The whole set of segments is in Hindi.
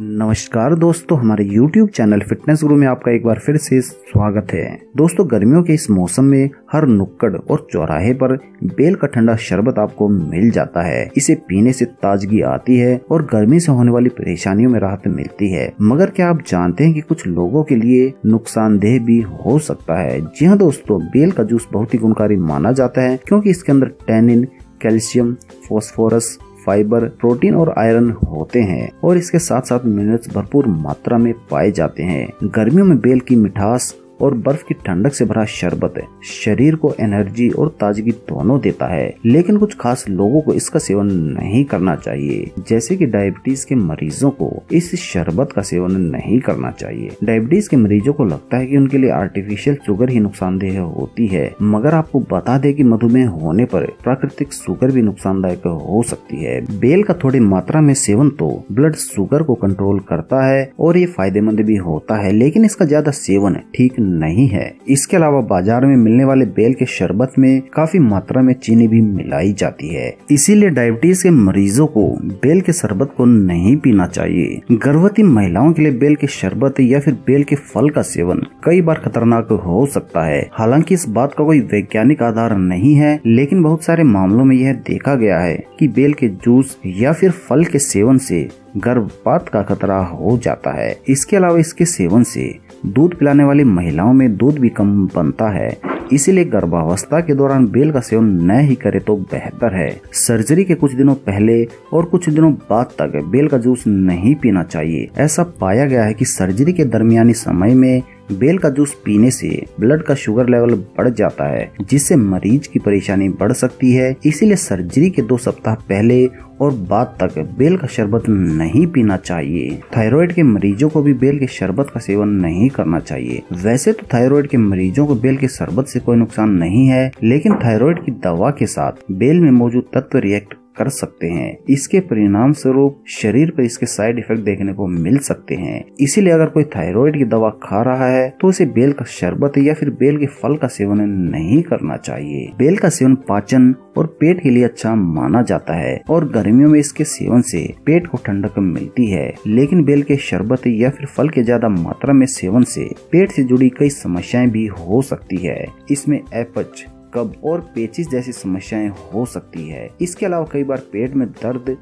नमस्कार दोस्तों, हमारे YouTube चैनल फिटनेस गुरु में आपका एक बार फिर से स्वागत है। दोस्तों, गर्मियों के इस मौसम में हर नुक्कड़ और चौराहे पर बेल का ठंडा शरबत आपको मिल जाता है। इसे पीने से ताजगी आती है और गर्मी से होने वाली परेशानियों में राहत मिलती है। मगर क्या आप जानते हैं कि कुछ लोगों के लिए नुकसानदेह भी हो सकता है? जी हाँ दोस्तों, बेल का जूस बहुत ही गुणकारी माना जाता है, क्योंकि इसके अंदर tannin, calcium, phosphorus fibre, protein और आयरन होते हैं और इसके साथ साथ मिनरल्स भरपूर मात्रा में पाए जाते हैं। गर्मियों में बेल की मिठास और बर्फ़ की ठंडक से भरा शरबत शरीर को एनर्जी और ताजगी दोनों देता है। लेकिन कुछ खास लोगों को इसका सेवन नहीं करना चाहिए। जैसे कि डायबिटीज़ के मरीजों को इस शरबत का सेवन नहीं करना चाहिए। डायबिटीज़ के मरीजों को लगता है कि उनके लिए आर्टिफिशियल शुगर ही नुकसानदेह होती है। मगर आपको बता दे कि मधुमेह होने पर प्राकृतिक शुगर भी नुकसानदायक हो सकती है। बेल का थोड़ी मात्रा में सेवन तो ब्लड शुगर को कंट्रोल करता है और ये फ़ायदेमंद भी होता है। लेकिन इसका ज़्यादा सेवन ठीक नहीं है। इसके अलावा बाज़ार में मिलने वाले बेल के शरबत में काफ़ी मात्रा में चीनी भी मिलाई जाती है। इसीलिए डायबिटीज़ के मरीजों को बेल के शरबत को नहीं पीना चाहिए। गर्भवती महिलाओं के लिए बेल के शरबत या फिर बेल के फल का सेवन कई बार खतरनाक हो सकता है। हालाँकि इस बात का कोई वैज्ञानिक आधार नहीं है, लेकिन बहुत सारे मामलों में यह देखा गया है कि बेल के जूस या फिर फल के सेवन से गर्भपात का खतरा हो जाता है। इसके अलावा इसके सेवन से दूध पिलाने वाली महिलाओं में दूध भी कम बनता है। इसीलिए गर्भावस्था के दौरान बेल का सेवन न ही करे तो बेहतर है। सर्जरी के कुछ दिनों पहले और कुछ दिनों बाद तक बेल का जूस नहीं पीना चाहिए। ऐसा पाया गया है कि सर्जरी के दरमियानी समय में बेल का जूस पीने से ब्लड का शुगर लेवल बढ़ जाता है, जिससे मरीज़ की परेशानी बढ़ सकती है। इसीलिए सर्जरी के दो सप्ताह पहले और बाद तक बेल का शरबत नहीं पीना चाहिए। थायराइड के मरीजों को भी बेल के शरबत का सेवन नहीं करना चाहिए। वैसे तो थायराइड के मरीजों को बेल के शरबत से कोई नुकसान नहीं है, लेकिन थायराइड की दवा के साथ बेल में मौजूद तत्व रिएक्ट कर सकते हैं। इसके परिणाम स्वरूप शरीर पर इसके साइड इफ़ेक्ट देखने को मिल सकते हैं। इसीलिए अगर कोई थायराइड की दवा खा रहा है तो उसे बेल का शरबत या फिर बेल के फल का सेवन नहीं करना चाहिए। बेल का सेवन पाचन और पेट के लिए अच्छा माना जाता है और गर्मियों में इसके सेवन से पेट को ठंडक मिलती है। लेकिन बेल के शरबत या फिर फल के ज़्यादा मात्रा में सेवन से पेट से जुड़ी कई समस्याएँ भी हो सकती है। इसमें एपच कब और पेचिस जैसी समस्याएँ हो सकती है। इसके अलावा कई बार पेट में दर्द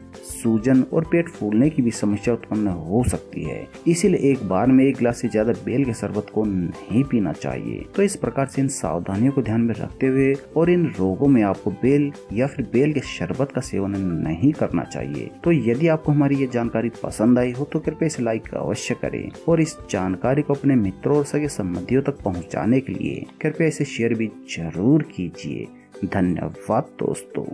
सूजन और पेट फूलने की भी समस्या उत्पन्न हो सकती है। इसीलिए एक बार में एक गिलास से ज़्यादा बेल के शरबत को नहीं पीना चाहिए। तो इस प्रकार से इन सावधानियों को ध्यान में रखते हुए और इन रोगों में आपको बेल या फिर बेल के शरबत का सेवन नहीं करना चाहिए। तो यदि आपको हमारी ये जानकारी पसंद आई हो तो कृपया इसे लाइक अवश्य करें और इस जानकारी को अपने मित्रों और सगे संबंधियों तक पहुँचाने के लिए कृपया इसे शेयर भी ज़रूर कीजिए। धन्यवाद दोस्तों।